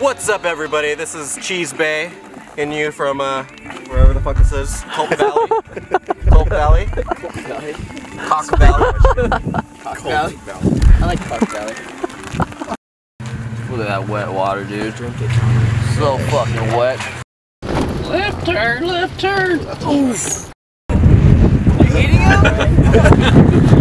What's up everybody? This is Cheese Bay and you from uh, wherever the fuck this is. Culp Valley. Culp Valley. Valley. Cock Valley. Cock Valley. I like Cock Valley. Look at that wet water, dude. Drink it. So fucking wet. Left turn, left turn. Oof. You eating it?